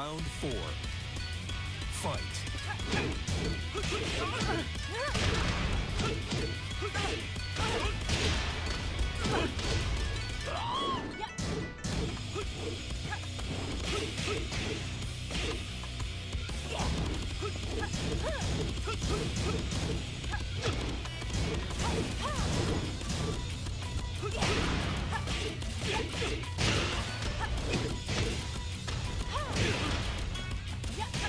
Round four. Fight.